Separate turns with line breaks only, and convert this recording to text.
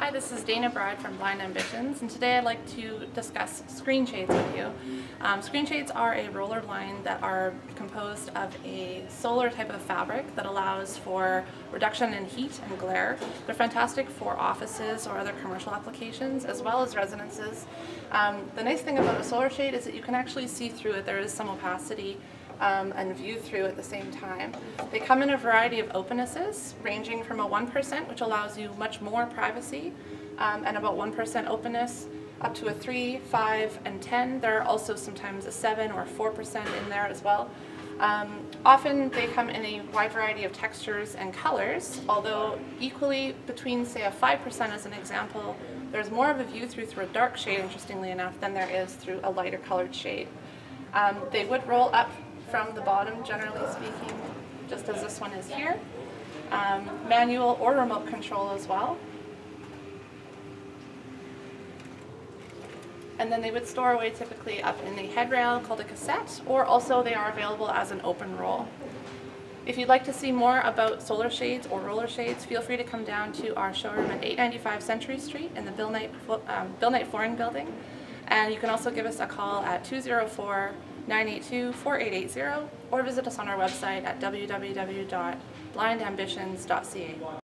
Hi, this is Dana Bride from Blind Ambitions, and today I'd like to discuss screen shades with you. Um, screen shades are a roller blind that are composed of a solar type of fabric that allows for reduction in heat and glare. They're fantastic for offices or other commercial applications, as well as residences. Um, the nice thing about a solar shade is that you can actually see through it. There is some opacity um, and view through at the same time. They come in a variety of opennesses, ranging from a 1%, which allows you much more privacy, um, and about 1% openness, up to a 3, 5, and 10. There are also sometimes a 7 or 4% in there as well. Um, often they come in a wide variety of textures and colors, although equally between, say, a 5% as an example, there's more of a view through through a dark shade, interestingly enough, than there is through a lighter colored shade. Um, they would roll up from the bottom, generally speaking, just as this one is here. Um, manual or remote control as well. And then they would store away typically up in a headrail called a cassette, or also they are available as an open roll. If you'd like to see more about solar shades or roller shades, feel free to come down to our showroom at 895 Century Street in the Bill Knight, um, Bill Knight Flooring Building. And you can also give us a call at 204 982-4880 or visit us on our website at www.blindambitions.ca.